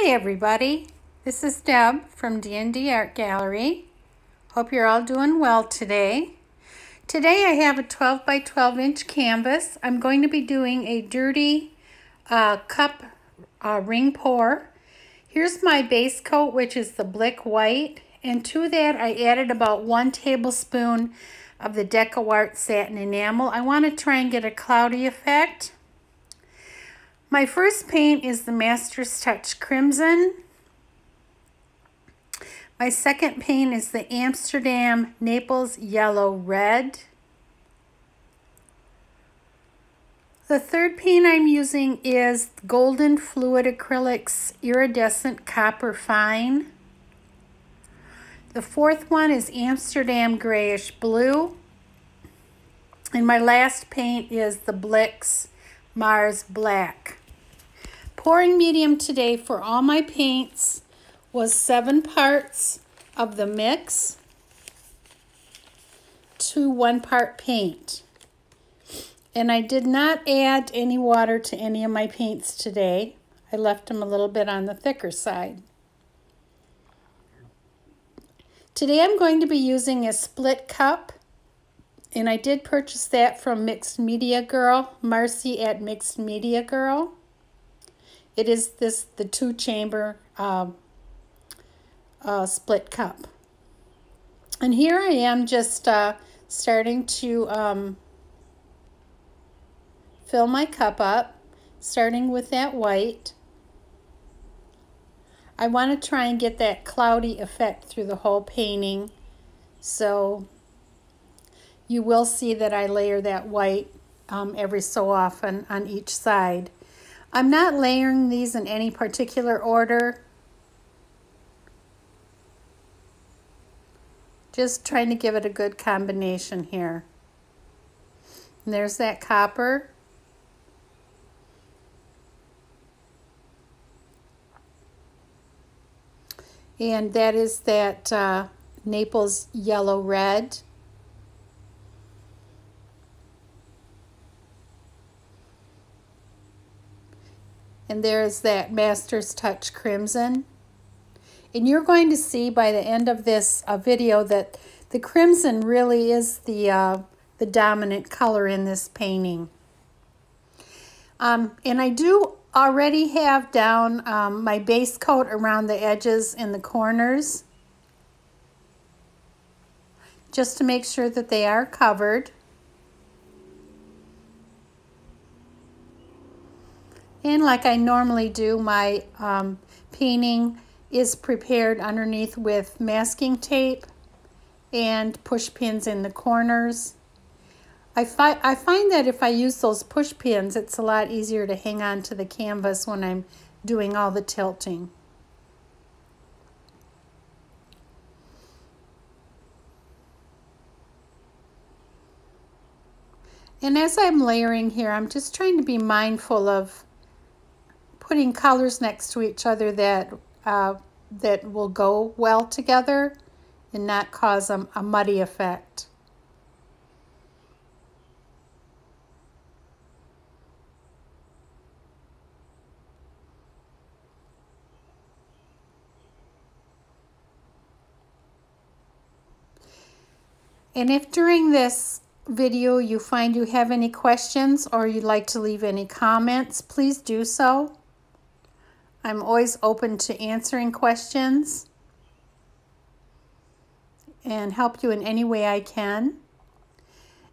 Hi everybody, this is Deb from D&D Art Gallery. Hope you're all doing well today. Today I have a 12 by 12 inch canvas. I'm going to be doing a dirty uh, cup uh, ring pour. Here's my base coat which is the Blick White and to that I added about one tablespoon of the DecoArt Satin Enamel. I want to try and get a cloudy effect. My first paint is the Master's Touch Crimson. My second paint is the Amsterdam Naples Yellow Red. The third paint I'm using is Golden Fluid Acrylics Iridescent Copper Fine. The fourth one is Amsterdam Grayish Blue. And my last paint is the Blick's Mars Black. Pouring medium today for all my paints was seven parts of the mix to one part paint. And I did not add any water to any of my paints today. I left them a little bit on the thicker side. Today I'm going to be using a split cup and I did purchase that from Mixed Media Girl, Marcy at Mixed Media Girl. It is this the two chamber uh, uh, split cup. And here I am just uh, starting to um, fill my cup up, starting with that white. I want to try and get that cloudy effect through the whole painting. So you will see that I layer that white um, every so often on each side. I'm not layering these in any particular order. Just trying to give it a good combination here. And there's that copper. And that is that uh, Naples yellow red. And there's that Master's Touch Crimson. And you're going to see by the end of this uh, video that the crimson really is the, uh, the dominant color in this painting. Um, and I do already have down um, my base coat around the edges and the corners just to make sure that they are covered. And like I normally do, my um, painting is prepared underneath with masking tape and push pins in the corners. I, fi I find that if I use those push pins, it's a lot easier to hang on to the canvas when I'm doing all the tilting. And as I'm layering here, I'm just trying to be mindful of putting colors next to each other that uh, that will go well together and not cause a, a muddy effect. And if during this video you find you have any questions or you'd like to leave any comments, please do so. I'm always open to answering questions and help you in any way I can.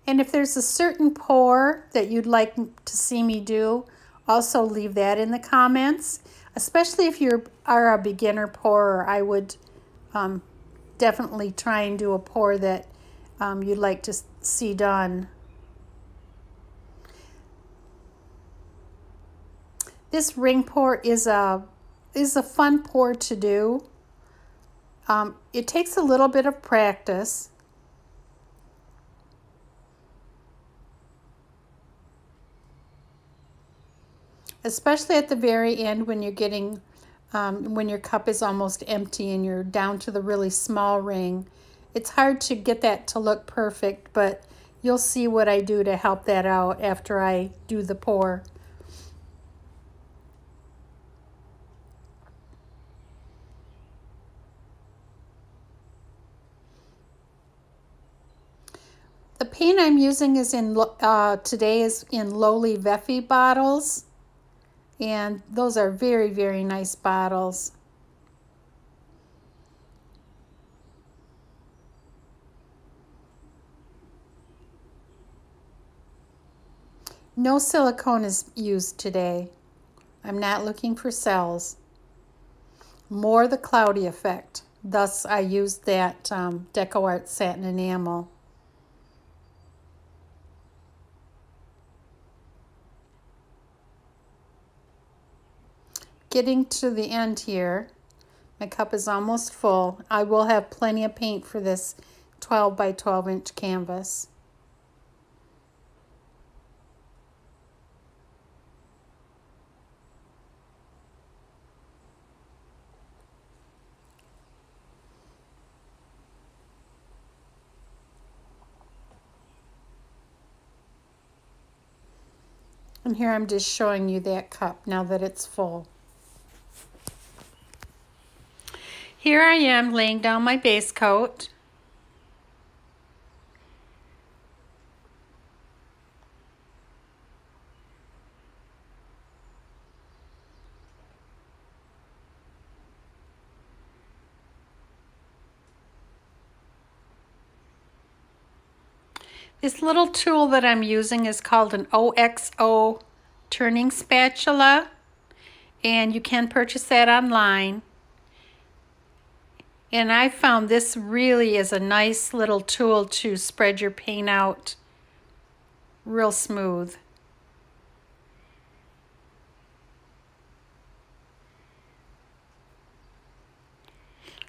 And if there's a certain pour that you'd like to see me do, also leave that in the comments. Especially if you are a beginner pourer, I would um, definitely try and do a pour that um, you'd like to see done. This ring pour is a, is a fun pour to do. Um, it takes a little bit of practice. Especially at the very end when you're getting, um, when your cup is almost empty and you're down to the really small ring. It's hard to get that to look perfect, but you'll see what I do to help that out after I do the pour. The paint I'm using is in uh, today is in Lowly Veffy bottles. And those are very, very nice bottles. No silicone is used today. I'm not looking for cells. More the cloudy effect. Thus, I used that um, DecoArt satin enamel. Getting to the end here. My cup is almost full. I will have plenty of paint for this 12 by 12 inch canvas. And here I'm just showing you that cup now that it's full. Here I am laying down my base coat. This little tool that I'm using is called an OXO turning spatula and you can purchase that online. And I found this really is a nice little tool to spread your paint out real smooth.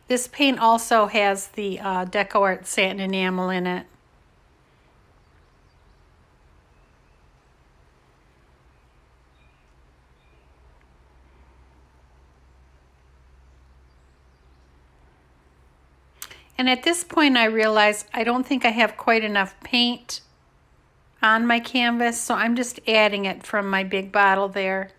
This paint also has the uh, DecoArt satin enamel in it. And at this point I realized I don't think I have quite enough paint on my canvas, so I'm just adding it from my big bottle there.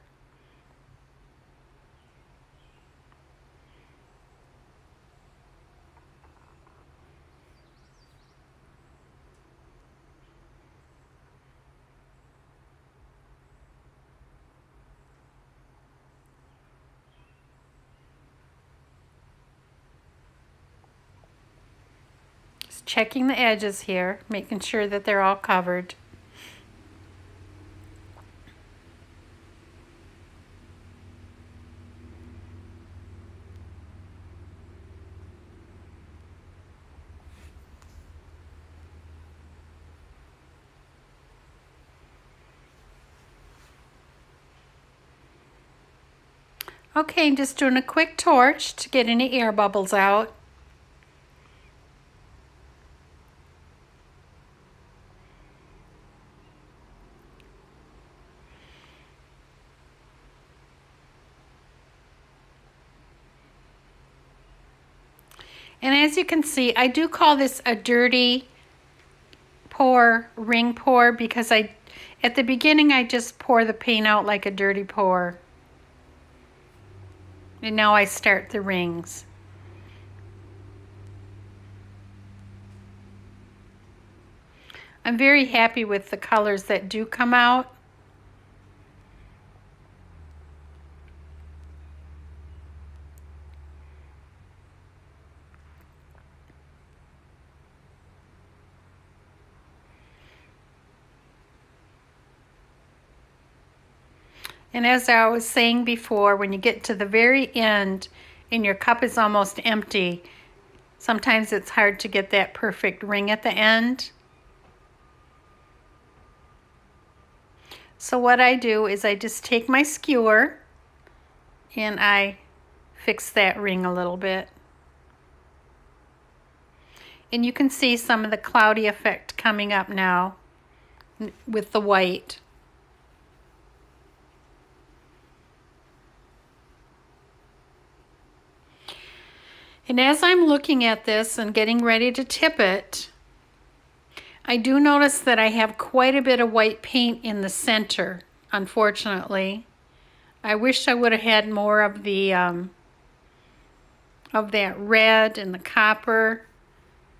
Checking the edges here, making sure that they're all covered. Okay, I'm just doing a quick torch to get any air bubbles out. And as you can see, I do call this a dirty pour, ring pour, because I, at the beginning, I just pour the paint out like a dirty pour. And now I start the rings. I'm very happy with the colors that do come out. And as I was saying before, when you get to the very end and your cup is almost empty, sometimes it's hard to get that perfect ring at the end. So what I do is I just take my skewer and I fix that ring a little bit. And you can see some of the cloudy effect coming up now with the white. And as I'm looking at this and getting ready to tip it, I do notice that I have quite a bit of white paint in the center, unfortunately. I wish I would have had more of the um, of that red and the copper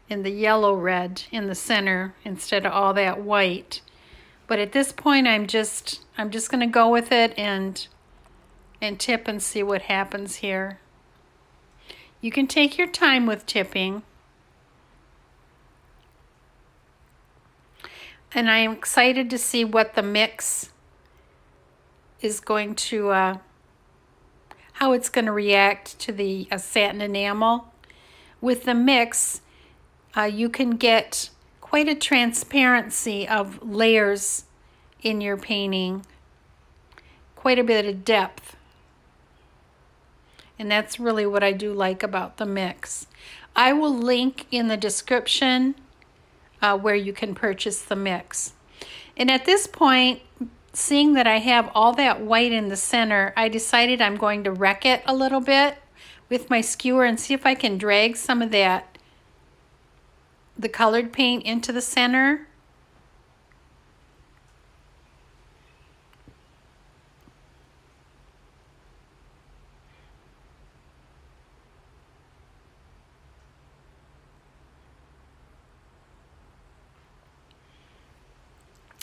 and the yellow red in the center instead of all that white. But at this point, I'm just, I'm just going to go with it and, and tip and see what happens here. You can take your time with tipping. And I am excited to see what the mix is going to, uh, how it's going to react to the uh, satin enamel. With the mix, uh, you can get quite a transparency of layers in your painting, quite a bit of depth. And that's really what I do like about the mix. I will link in the description uh, where you can purchase the mix. And at this point, seeing that I have all that white in the center, I decided I'm going to wreck it a little bit with my skewer and see if I can drag some of that, the colored paint into the center.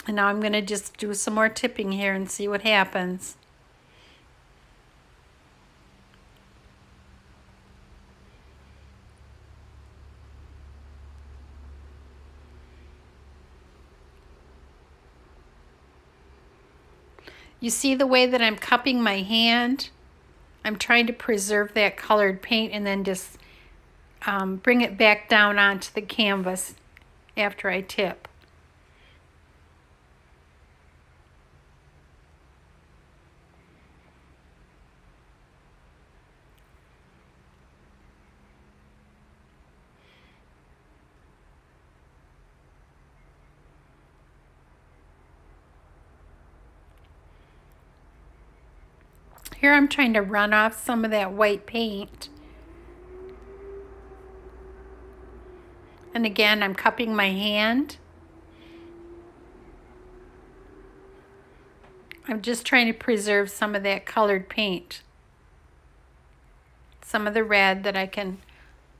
And now I'm going to just do some more tipping here and see what happens. You see the way that I'm cupping my hand? I'm trying to preserve that colored paint and then just um, bring it back down onto the canvas after I tip. Here I'm trying to run off some of that white paint. And again, I'm cupping my hand. I'm just trying to preserve some of that colored paint. Some of the red that I can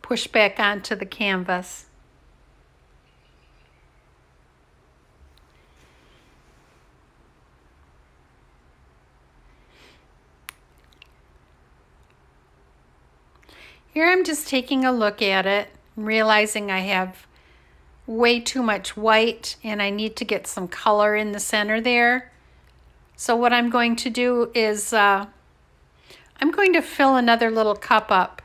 push back onto the canvas. Here I'm just taking a look at it, realizing I have way too much white and I need to get some color in the center there. So what I'm going to do is uh, I'm going to fill another little cup up.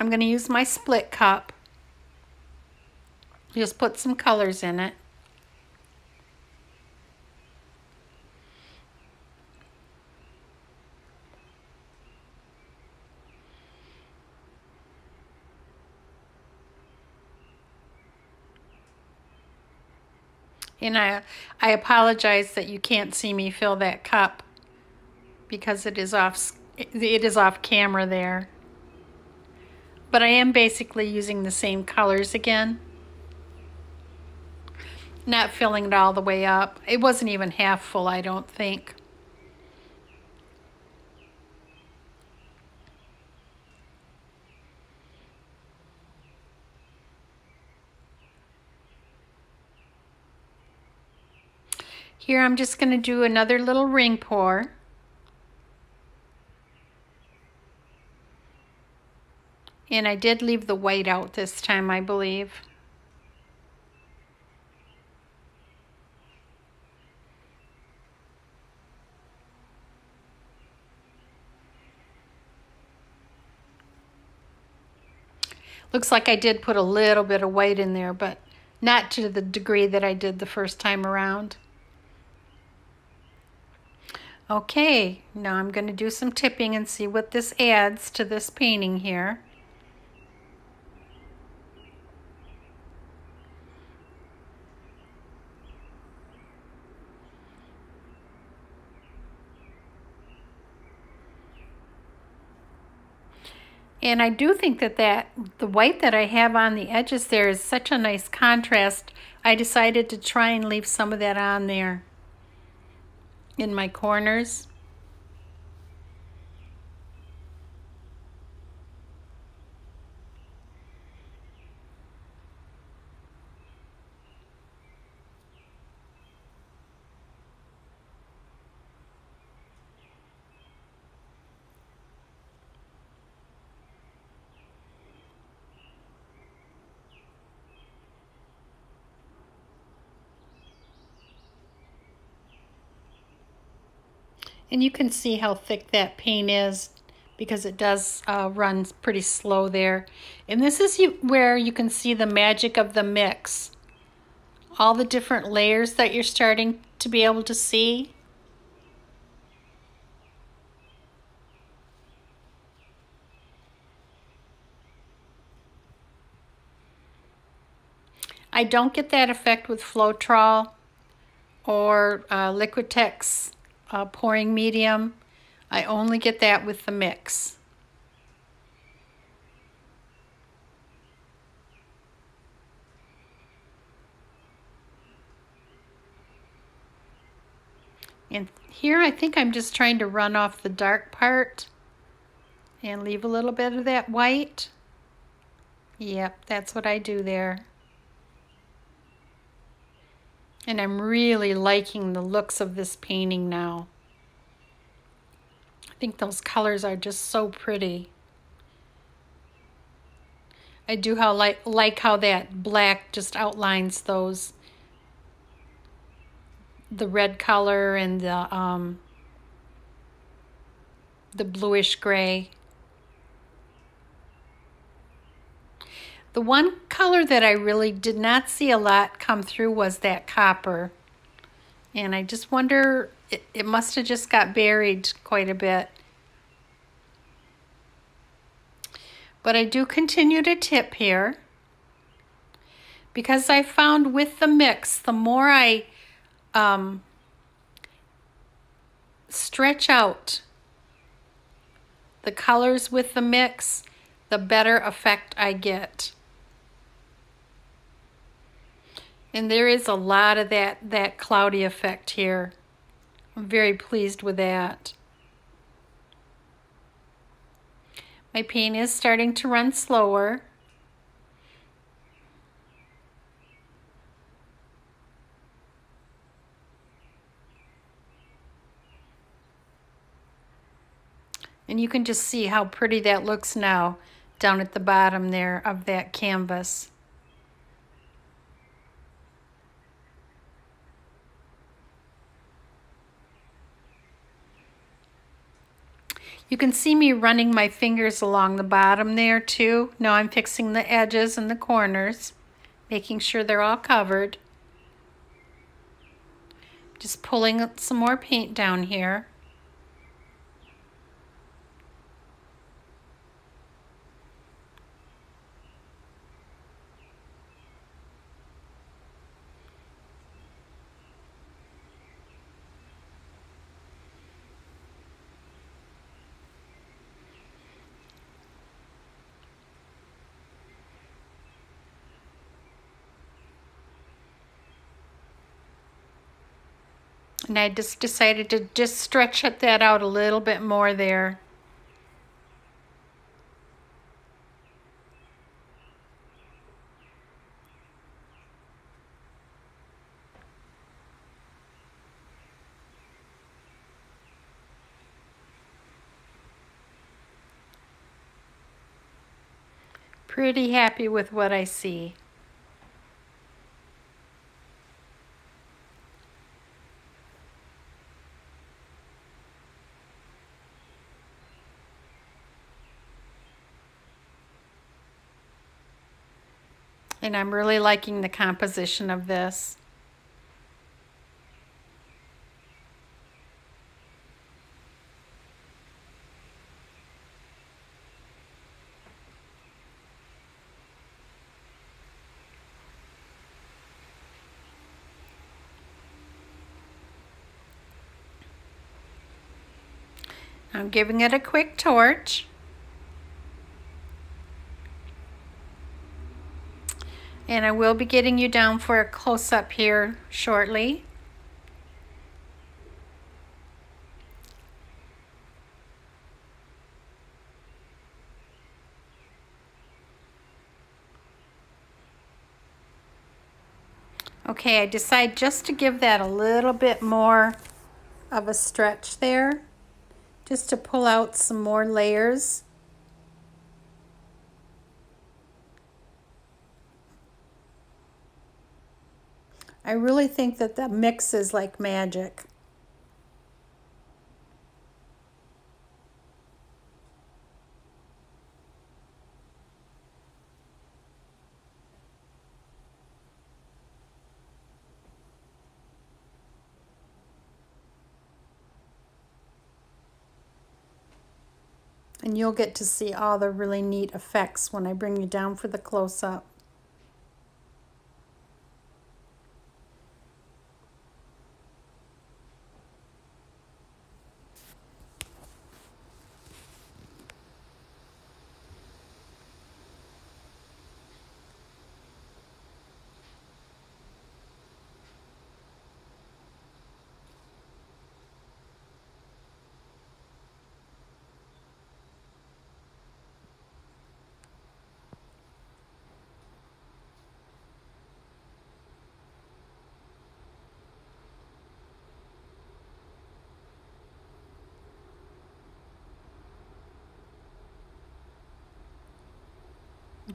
I'm going to use my split cup. Just put some colors in it. And I, I apologize that you can't see me fill that cup because it is off it is off camera there. But I am basically using the same colors again. Not filling it all the way up. It wasn't even half full, I don't think. Here I'm just going to do another little ring pour. And I did leave the white out this time, I believe. Looks like I did put a little bit of white in there, but not to the degree that I did the first time around. Okay, now I'm going to do some tipping and see what this adds to this painting here. And I do think that, that the white that I have on the edges there is such a nice contrast. I decided to try and leave some of that on there in my corners. And you can see how thick that paint is because it does uh, run pretty slow there. And this is you, where you can see the magic of the mix. All the different layers that you're starting to be able to see. I don't get that effect with Floetrol or uh, Liquitex uh, pouring medium. I only get that with the mix. And here I think I'm just trying to run off the dark part and leave a little bit of that white. Yep, that's what I do there. And I'm really liking the looks of this painting now. I think those colors are just so pretty. I do how like like how that black just outlines those the red color and the um the bluish gray. The one color that I really did not see a lot come through was that copper. And I just wonder, it, it must have just got buried quite a bit. But I do continue to tip here. Because I found with the mix, the more I um, stretch out the colors with the mix, the better effect I get. And there is a lot of that, that cloudy effect here. I'm very pleased with that. My paint is starting to run slower. And you can just see how pretty that looks now down at the bottom there of that canvas. You can see me running my fingers along the bottom there too. Now I'm fixing the edges and the corners, making sure they're all covered. Just pulling some more paint down here. And I just decided to just stretch that out a little bit more there. Pretty happy with what I see. And I'm really liking the composition of this. I'm giving it a quick torch. And I will be getting you down for a close-up here shortly. Okay, I decide just to give that a little bit more of a stretch there, just to pull out some more layers. I really think that the mix is like magic. and you'll get to see all the really neat effects when I bring you down for the close-up.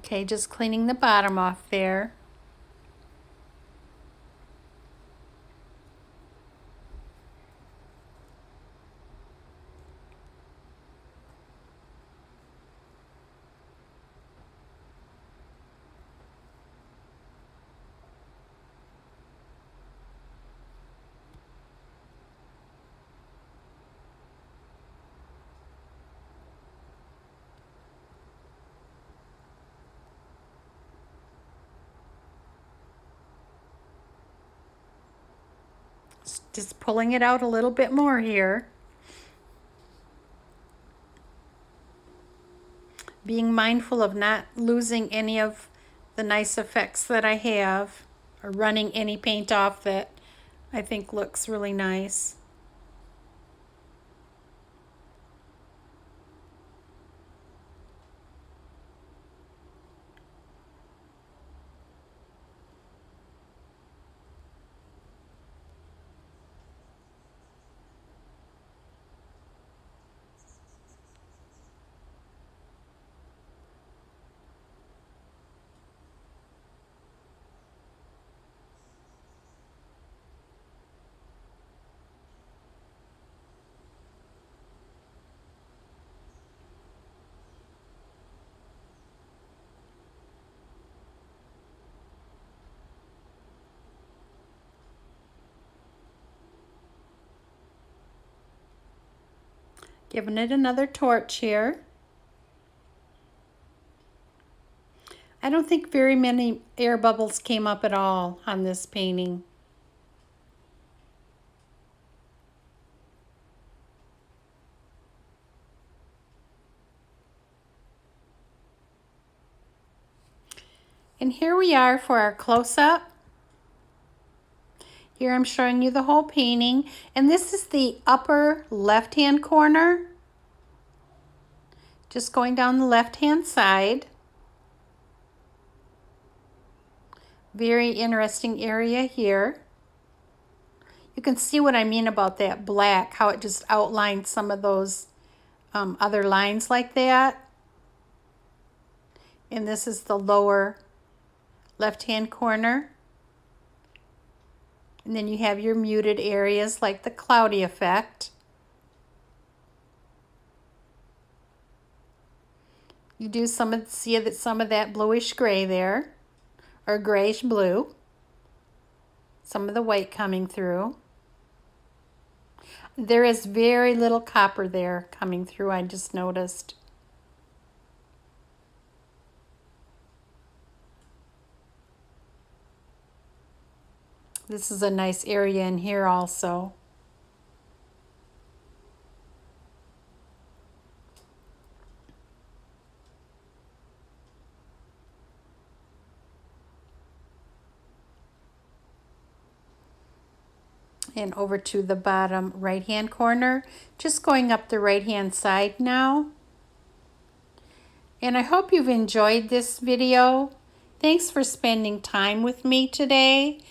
Okay, just cleaning the bottom off there. Just pulling it out a little bit more here. Being mindful of not losing any of the nice effects that I have or running any paint off that I think looks really nice. Giving it another torch here. I don't think very many air bubbles came up at all on this painting. And here we are for our close-up. Here I'm showing you the whole painting. And this is the upper left-hand corner. Just going down the left-hand side. Very interesting area here. You can see what I mean about that black, how it just outlines some of those um, other lines like that. And this is the lower left-hand corner. And then you have your muted areas like the cloudy effect. You do some of see that some of that bluish gray there, or grayish blue. Some of the white coming through. There is very little copper there coming through, I just noticed. This is a nice area in here also. and over to the bottom right hand corner just going up the right hand side now. And I hope you've enjoyed this video. Thanks for spending time with me today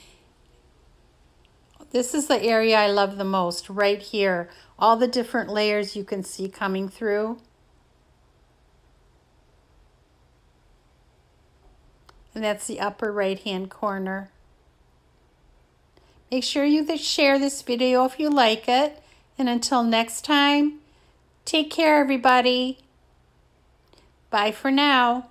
this is the area I love the most, right here. All the different layers you can see coming through. And that's the upper right hand corner. Make sure you share this video if you like it. And until next time, take care everybody. Bye for now.